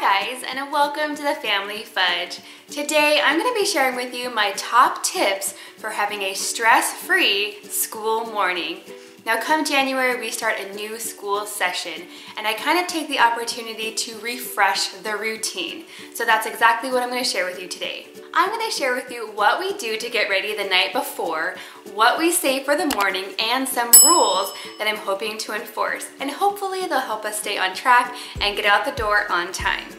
guys and welcome to the Family Fudge. Today I'm going to be sharing with you my top tips for having a stress-free school morning. Now come January, we start a new school session and I kind of take the opportunity to refresh the routine. So that's exactly what I'm gonna share with you today. I'm gonna share with you what we do to get ready the night before, what we say for the morning, and some rules that I'm hoping to enforce. And hopefully they'll help us stay on track and get out the door on time.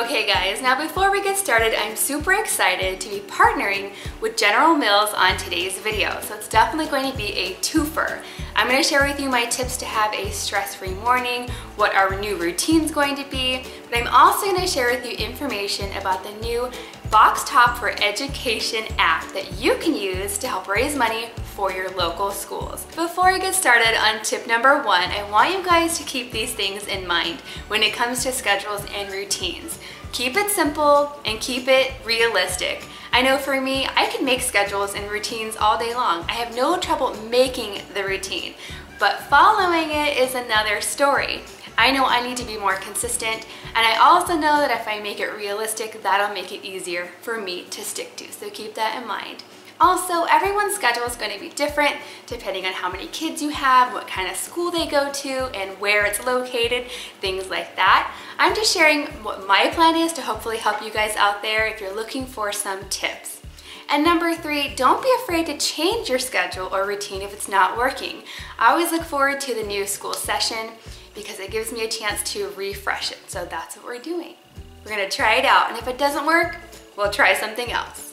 Okay guys, now before we get started, I'm super excited to be partnering with General Mills on today's video. So it's definitely going to be a twofer. I'm gonna share with you my tips to have a stress-free morning, what our new routine's going to be, but I'm also gonna share with you information about the new Box Top for Education app that you can use to help raise money for your local schools. Before I get started on tip number one, I want you guys to keep these things in mind when it comes to schedules and routines. Keep it simple and keep it realistic. I know for me, I can make schedules and routines all day long. I have no trouble making the routine, but following it is another story. I know I need to be more consistent, and I also know that if I make it realistic, that'll make it easier for me to stick to, so keep that in mind. Also, everyone's schedule is going to be different depending on how many kids you have, what kind of school they go to, and where it's located, things like that. I'm just sharing what my plan is to hopefully help you guys out there if you're looking for some tips. And number three, don't be afraid to change your schedule or routine if it's not working. I always look forward to the new school session because it gives me a chance to refresh it. So that's what we're doing. We're gonna try it out, and if it doesn't work, we'll try something else.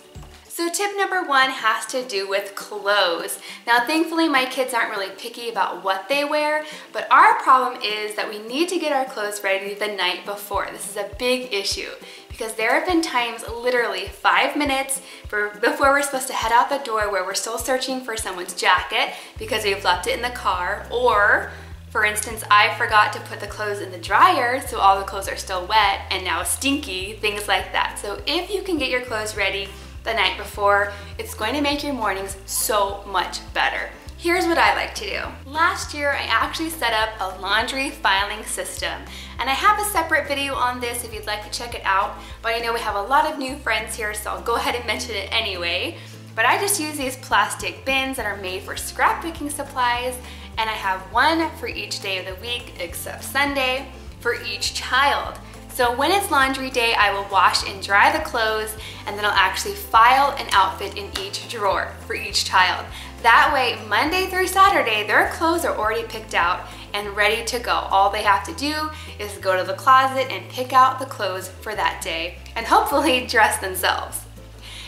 So tip number one has to do with clothes. Now thankfully my kids aren't really picky about what they wear, but our problem is that we need to get our clothes ready the night before. This is a big issue because there have been times literally five minutes for, before we're supposed to head out the door where we're still searching for someone's jacket because we've left it in the car or for instance, I forgot to put the clothes in the dryer, so all the clothes are still wet and now stinky, things like that. So if you can get your clothes ready the night before. It's going to make your mornings so much better. Here's what I like to do. Last year, I actually set up a laundry filing system, and I have a separate video on this if you'd like to check it out, but I know we have a lot of new friends here, so I'll go ahead and mention it anyway. But I just use these plastic bins that are made for scrapbooking supplies, and I have one for each day of the week except Sunday for each child. So when it's laundry day, I will wash and dry the clothes and then I'll actually file an outfit in each drawer for each child. That way, Monday through Saturday, their clothes are already picked out and ready to go. All they have to do is go to the closet and pick out the clothes for that day and hopefully dress themselves.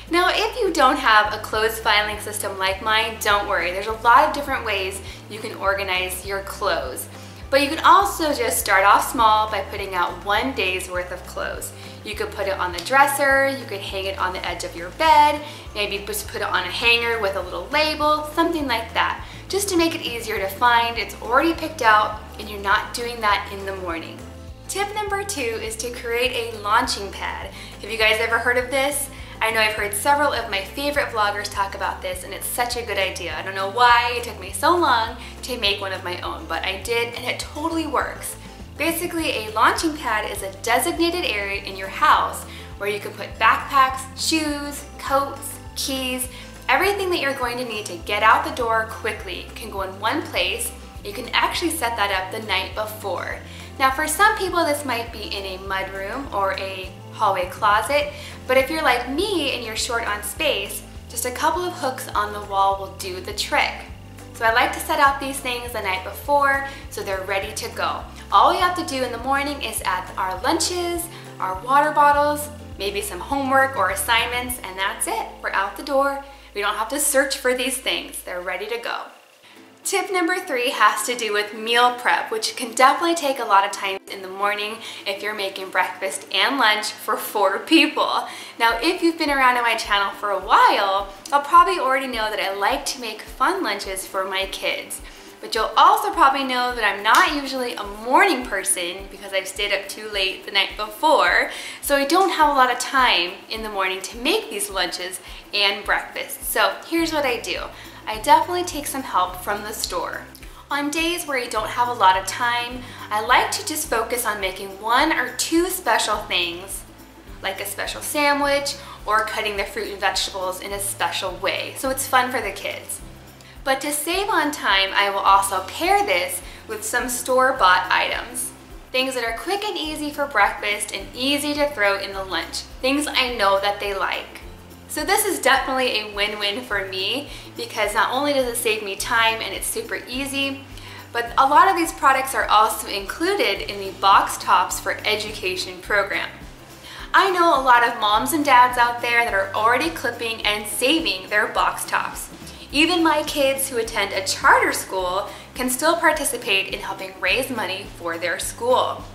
Now, if you don't have a clothes filing system like mine, don't worry. There's a lot of different ways you can organize your clothes. But you can also just start off small by putting out one day's worth of clothes. You could put it on the dresser, you could hang it on the edge of your bed, maybe just put it on a hanger with a little label, something like that. Just to make it easier to find, it's already picked out and you're not doing that in the morning. Tip number two is to create a launching pad. Have you guys ever heard of this? I know I've heard several of my favorite vloggers talk about this and it's such a good idea. I don't know why it took me so long to make one of my own, but I did and it totally works. Basically, a launching pad is a designated area in your house where you can put backpacks, shoes, coats, keys, everything that you're going to need to get out the door quickly can go in one place. You can actually set that up the night before. Now for some people this might be in a mudroom or a hallway closet, but if you're like me and you're short on space, just a couple of hooks on the wall will do the trick. So I like to set out these things the night before so they're ready to go. All we have to do in the morning is add our lunches, our water bottles, maybe some homework or assignments, and that's it. We're out the door. We don't have to search for these things. They're ready to go. Tip number three has to do with meal prep, which can definitely take a lot of time in the morning if you're making breakfast and lunch for four people. Now, if you've been around on my channel for a while, I'll probably already know that I like to make fun lunches for my kids. But you'll also probably know that I'm not usually a morning person because I've stayed up too late the night before, so I don't have a lot of time in the morning to make these lunches and breakfast. So here's what I do. I definitely take some help from the store. On days where I don't have a lot of time, I like to just focus on making one or two special things, like a special sandwich or cutting the fruit and vegetables in a special way, so it's fun for the kids. But to save on time, I will also pair this with some store-bought items. Things that are quick and easy for breakfast and easy to throw in the lunch. Things I know that they like. So this is definitely a win-win for me because not only does it save me time and it's super easy, but a lot of these products are also included in the Box Tops for Education program. I know a lot of moms and dads out there that are already clipping and saving their box tops. Even my kids who attend a charter school can still participate in helping raise money for their school.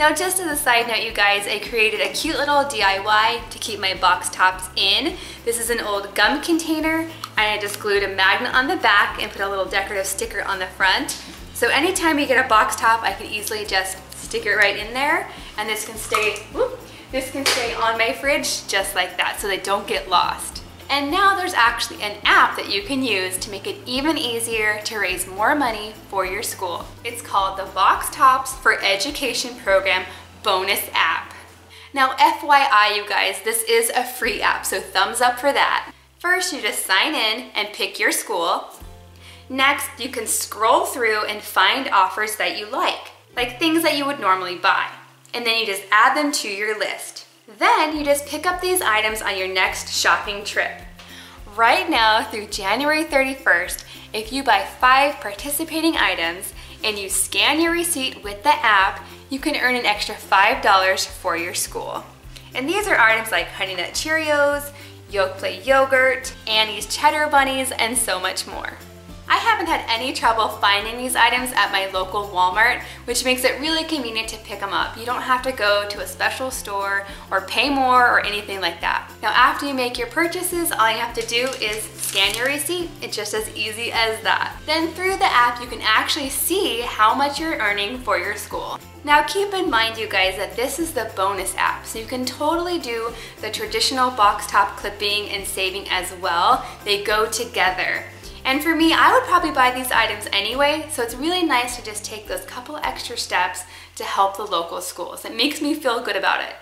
Now just as a side note you guys, I created a cute little DIY to keep my box tops in. This is an old gum container and I just glued a magnet on the back and put a little decorative sticker on the front. So anytime you get a box top, I can easily just stick it right in there and this can stay, whoop, this can stay on my fridge just like that so they don't get lost. And now there's actually an app that you can use to make it even easier to raise more money for your school. It's called the Box Tops for Education Program Bonus App. Now FYI you guys, this is a free app, so thumbs up for that. First, you just sign in and pick your school. Next, you can scroll through and find offers that you like, like things that you would normally buy. And then you just add them to your list. Then you just pick up these items on your next shopping trip. Right now through January 31st, if you buy five participating items and you scan your receipt with the app, you can earn an extra $5 for your school. And these are items like Honey Nut Cheerios, Yoplait yogurt, Annie's cheddar bunnies, and so much more. I haven't had any trouble finding these items at my local Walmart, which makes it really convenient to pick them up. You don't have to go to a special store or pay more or anything like that. Now after you make your purchases, all you have to do is scan your receipt. It's just as easy as that. Then through the app, you can actually see how much you're earning for your school. Now keep in mind you guys that this is the bonus app, so you can totally do the traditional box top clipping and saving as well. They go together. And for me, I would probably buy these items anyway, so it's really nice to just take those couple extra steps to help the local schools. It makes me feel good about it.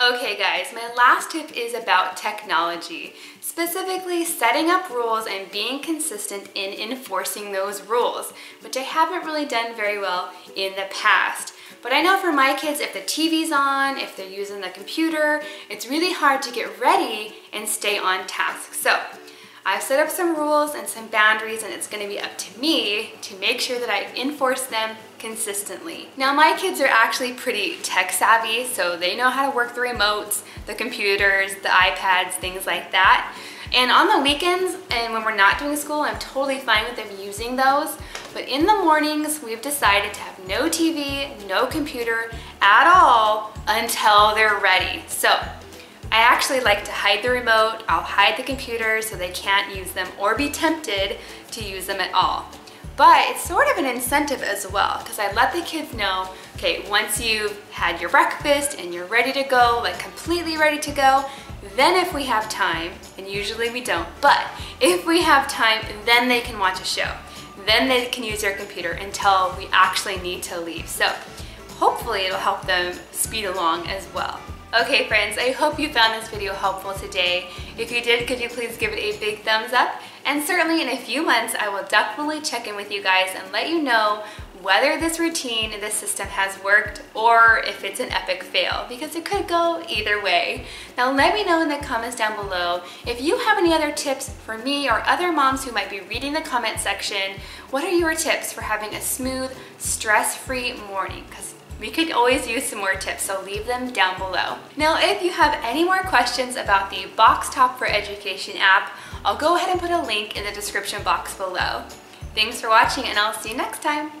Okay guys, my last tip is about technology, specifically setting up rules and being consistent in enforcing those rules, which I haven't really done very well in the past. But I know for my kids, if the TV's on, if they're using the computer, it's really hard to get ready and stay on task. So I've set up some rules and some boundaries and it's gonna be up to me to make sure that I enforce them consistently. Now my kids are actually pretty tech savvy, so they know how to work the remotes, the computers, the iPads, things like that. And on the weekends and when we're not doing school, I'm totally fine with them using those. But in the mornings, we've decided to have no TV, no computer at all until they're ready. So I actually like to hide the remote, I'll hide the computer so they can't use them or be tempted to use them at all. But it's sort of an incentive as well because I let the kids know, okay, once you've had your breakfast and you're ready to go, like completely ready to go, then if we have time, and usually we don't, but if we have time, then they can watch a show. Then they can use their computer until we actually need to leave. So hopefully it'll help them speed along as well. Okay friends, I hope you found this video helpful today. If you did, could you please give it a big thumbs up? And certainly in a few months, I will definitely check in with you guys and let you know whether this routine this system has worked or if it's an epic fail because it could go either way. Now let me know in the comments down below if you have any other tips for me or other moms who might be reading the comment section. What are your tips for having a smooth, stress-free morning? Because we could always use some more tips, so leave them down below. Now, if you have any more questions about the Box Top for Education app, I'll go ahead and put a link in the description box below. Thanks for watching and I'll see you next time.